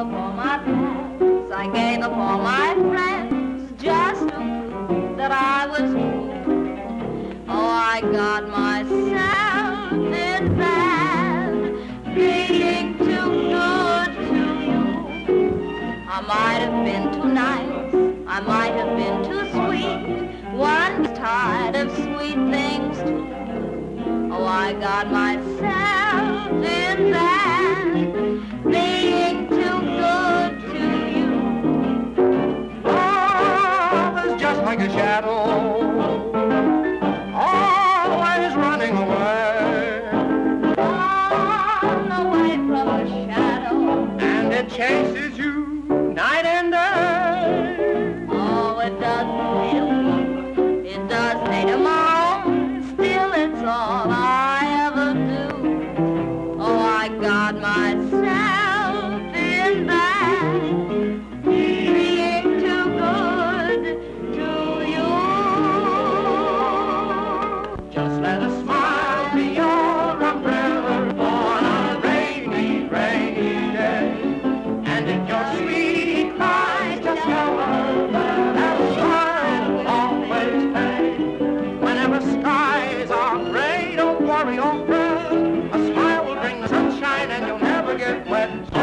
up all my plans. I gave up all my friends just to prove that I was true. Oh, I got myself in bed, being too good to you. I might have been too nice, I might have been too sweet. One's tired of sweet things too. Oh, I got myself like a shadow, always running away, Run away from a shadow. and it chases you night and day. Oh, it doesn't woman. It does a moan. Still, it's all I ever do. Oh, I got myself. get wet.